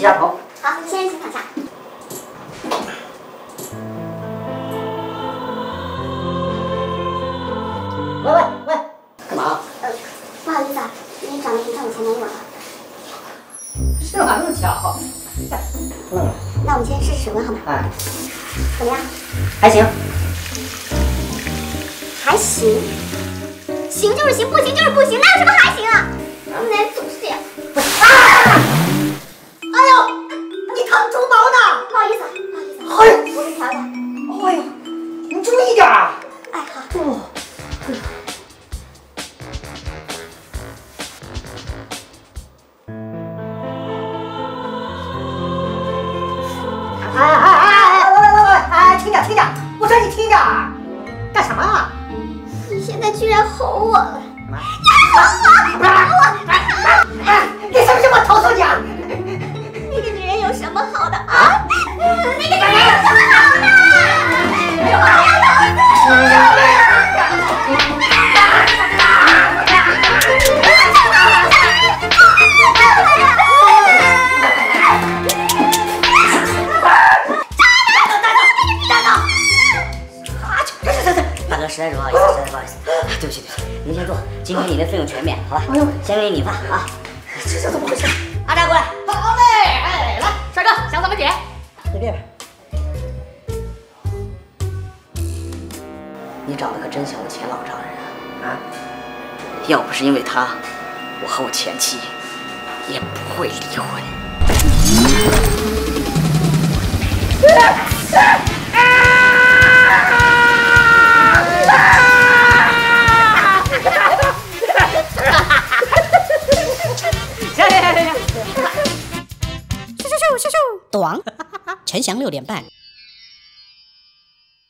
洗下头。好，先请躺下。喂喂喂，干嘛？呃，不好意思啊，你长得挺像我前男友的。是吗？那么巧？愣了。那我们先试试水温好吗？哎，怎么样？还行。还行。行就是行，不行就是不行，哪有什么还行啊？咱们男人总是这样。你烫猪毛呢？不好意思，不好意思。哎呦，我给你调一下。哎呦，你注意点啊！哎，好。哦。哎哎哎哎！喂喂喂喂！哎，听着听着，我说你听着，干什么？你现在居然吼我了！实在是不好意思，实在是不好意思，对不起对不起，您先坐，今天你的费用全免，好吧？哎呦，先给你理发啊！这这怎么回事？阿扎过来，好嘞，哎，来，帅哥想怎么剪？随便。你长得可真像我前老丈人啊！啊，要不是因为他，我和我前妻也不会离婚。短，陈翔 六点半。